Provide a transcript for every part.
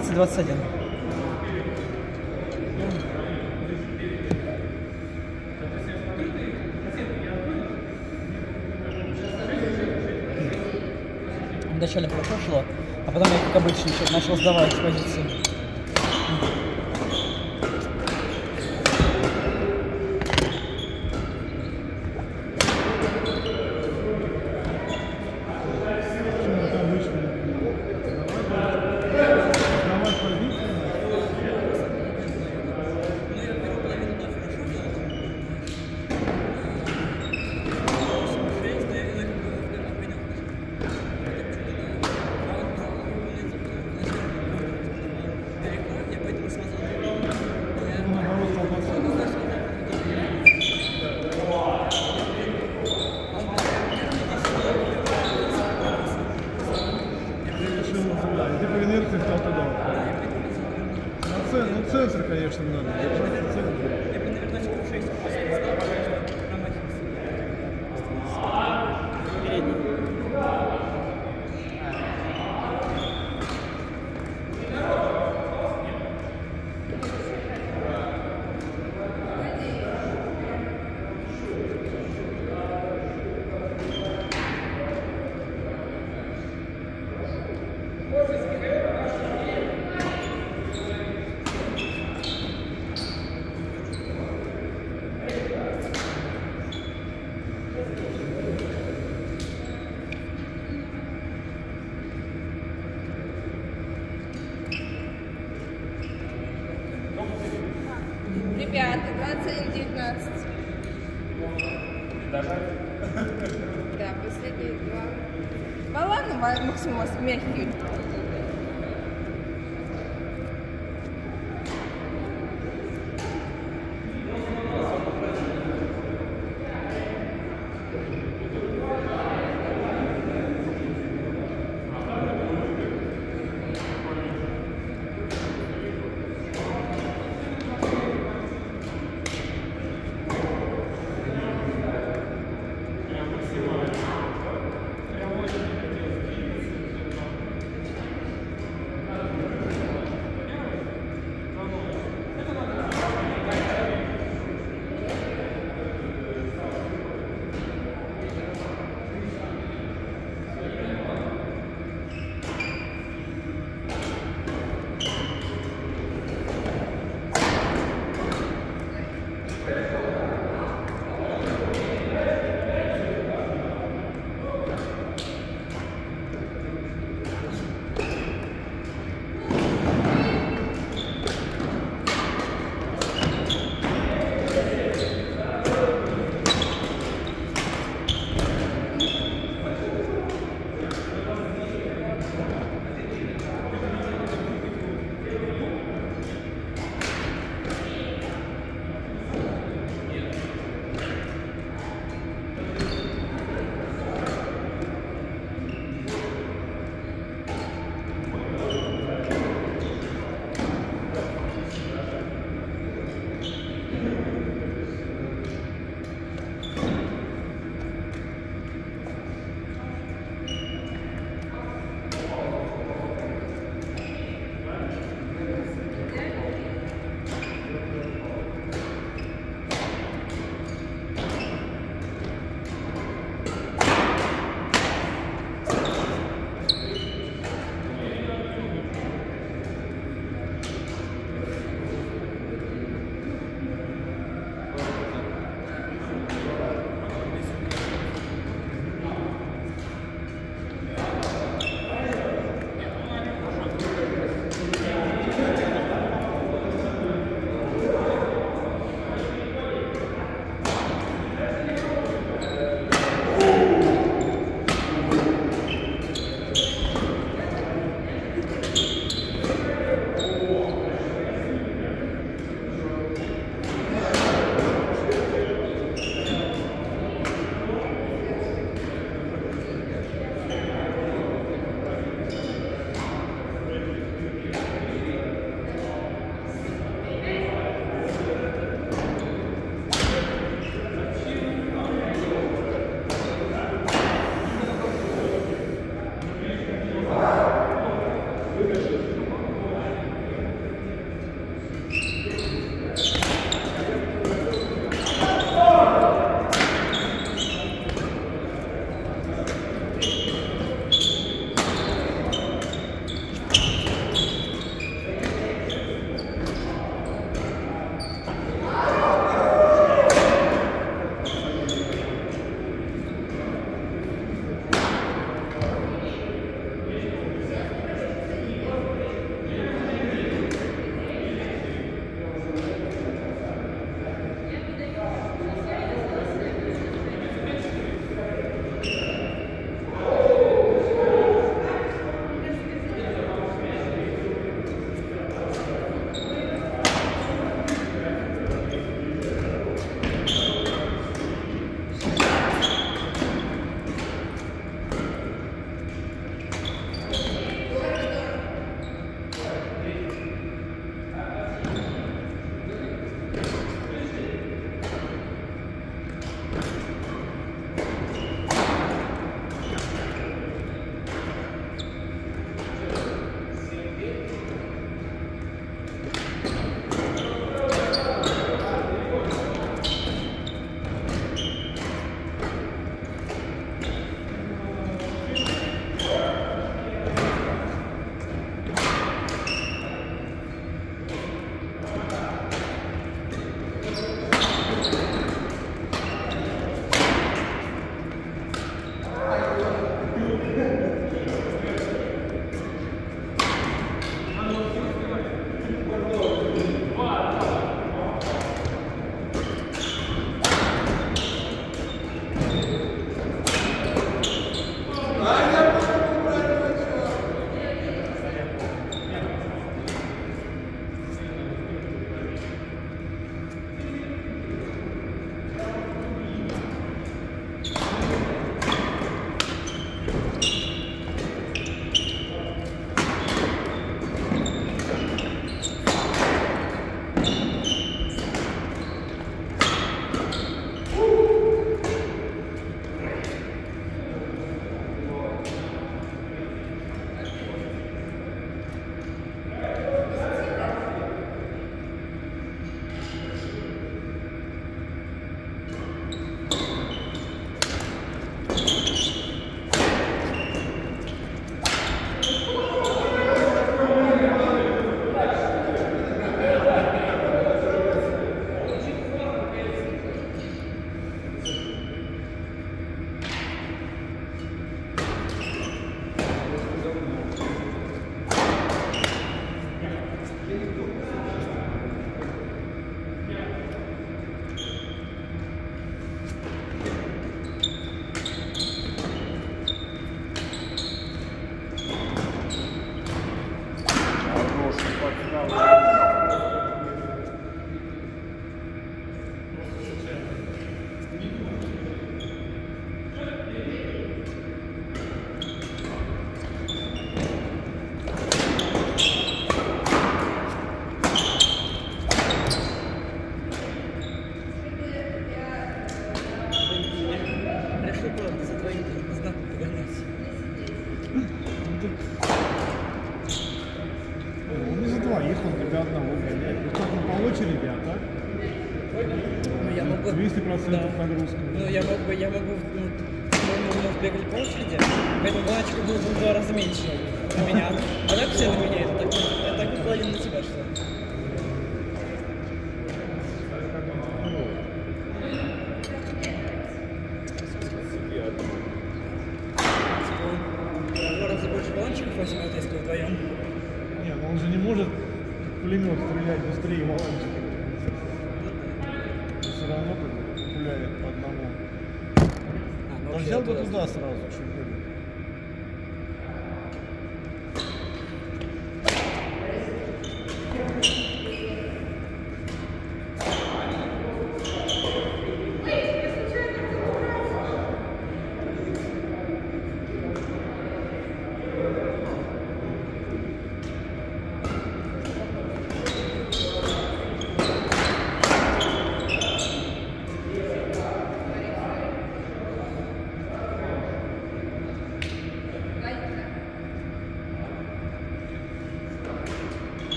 19-21. Вначале прошло, а потом я, как обычно, начал сдавать позиции.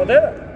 こで。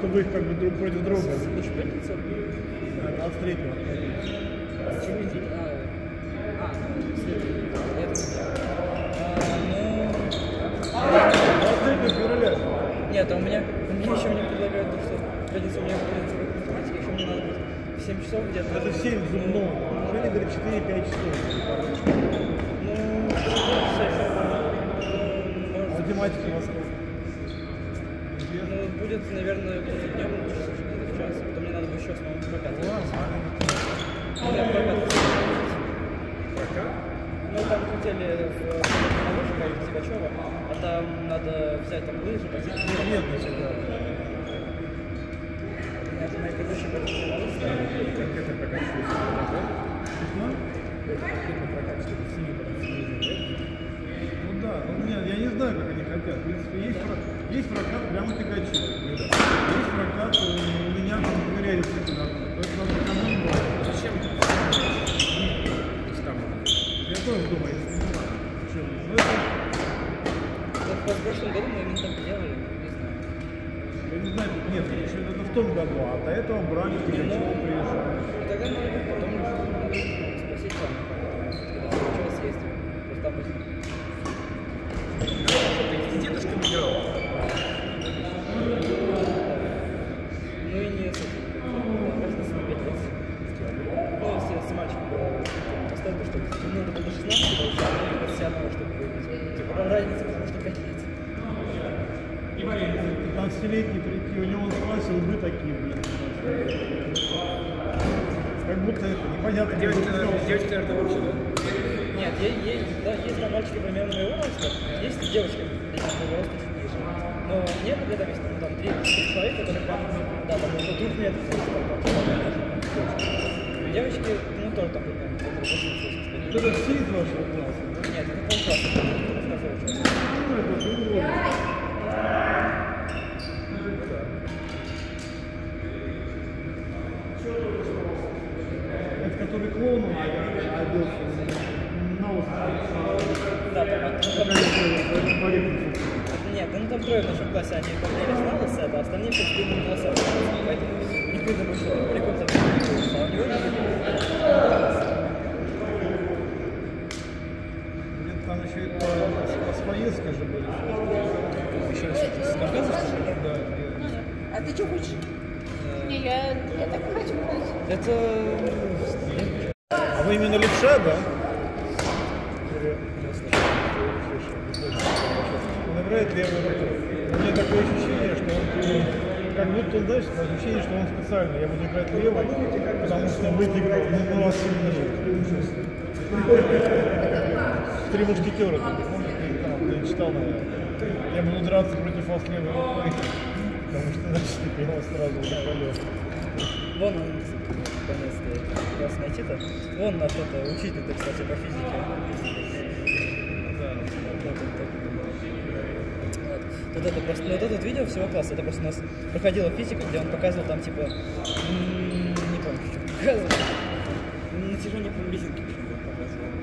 Чтобы их как бы друг против друга. Да, навстречу. Почему иди? А, а, ну, не. А, февраля. ну, нет, а у меня, у меня еще мне предлагают, то, что в пятницу у меня будет математика, еще мне надо будет в 7 часов где-то. Это 7 зубного. Женя говорит 4-5 часов. Ну, все еще, А может, математика ну, будет, наверное, где-то днем, в час, потом мне надо будет еще снова прокатывать. Ну, я прокатываю. Ну, там хотели в Наложика и в Сигачева, а там надо взять там лыжи, пойти. Нет, не всегда. Я же мои предыдущие пойти на лыжи. Конкретно прокачиваюсь. Конкретно прокачиваюсь. Ну да, ну нет, я не знаю, как они хотят. В принципе, есть, про- есть прокат прямо тягачи. Есть прокат, э, у меня там доверяют действительно. То есть надо экономить. Зачем? Я тоже думаю, если не знаю. Чё, ну это, Вот в прошлом году мы именно так делали, не знаю. я не знаю, нет, еще это в том году, а до этого брали тягачи, приезжали. Ну, тогда надо будет потом спросить вам, когда случилось съездить. Просто обычно. Ты с дедушкой играл? Ну и не с этим. Разница на 5 лет. Ну, если с мальчиком было настолько, что ему надо было 16 получать, а мне 21, чтобы выиграть. Типа разница, потому что 5 лет. 15-летний прийти, у него он спросил, вы такие, блин. Как будто это непонятно. Девочка, кто кто. девочка, наверное, лучше, да? Нет, есть, есть, да, есть там мальчики примерно моего роста, есть девочки моего роста. Но некоторые там есть, ну, там, 3-4 человека, которые там, да, там, около двух метров, есть, девочки, ну, тоже там примерно, около 80 Вот Это все из вашего класса? Нет, это полкласса, это второй класс. Ну, это же вот. Это который клоун оделся. Нос. Да, там, а, ну, там, нет, ну там трое в нашем классе, они поднялись на лысо, а остальные все с длинными волосами. Поэтому никто думает, что это прикольно, а у него не Где-то там еще и по, по с поездкой же были. Еще с Кавказа, что ли? Да, где- А ты что хочешь? Не, я, я так и хочу ходить. Это... А вы именно левша, да? Он играет левый руку. У меня такое ощущение, что он как будто, знаешь, ощущение, что он специально, я буду играть левой, потому что выиграл, ну, ну, вас Три мушкетера, ты не читал, наверное. Я буду драться против вас левой рукой, потому что, значит, ты его сразу на полет. Вон он, наконец-то, раз найти-то. Вон наш это, учитель-то, кстати, по физике. Вот это просто, ну вот это вот видео всего класса, это просто у нас проходила физика, где он показывал там типа, не помню, что показывал. Натяжение по резинке показывал.